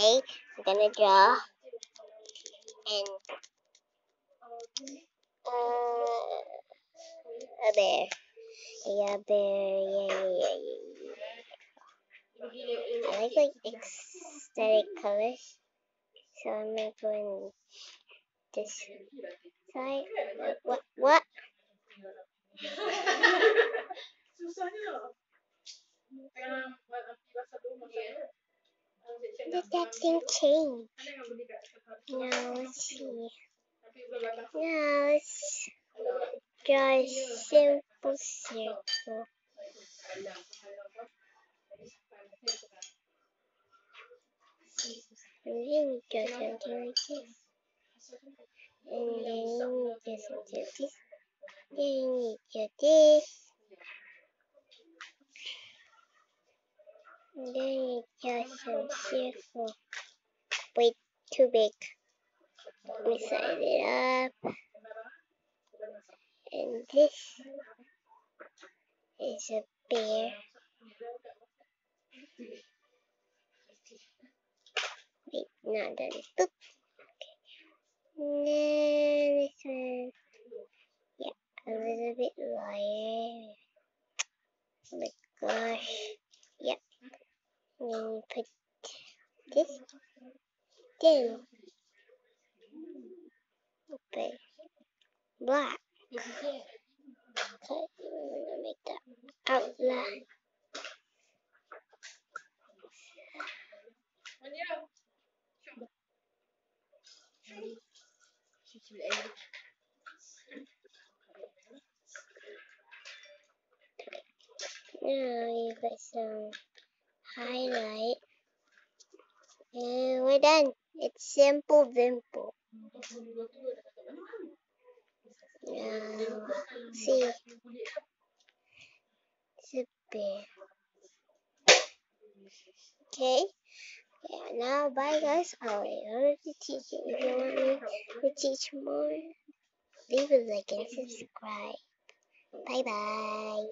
Okay, I'm gonna draw and uh, a bear. Yeah, bear. Yeah, yeah, yeah, yeah. I like like aesthetic colors, so I'm gonna go in this side. What? What? Did that thing change? Now let's see. Now let's draw a simple circle. And then like this. And then like this. Then this. Then draw some circle. Wait, too big. Let me size it up. And this is a bear. Wait, not done. Boop. Okay. Then this one, yeah, a little bit lighter. Oh my gosh. Yep. And then you put this. Then put black. Okay, we're gonna make that outline. Now you put some highlight. And we're done. It's simple dimple. Now, see. It's a bear. Okay. Yeah, now bye guys. I'll leave to teach you. If you want me to teach more, leave a like and subscribe. Bye bye.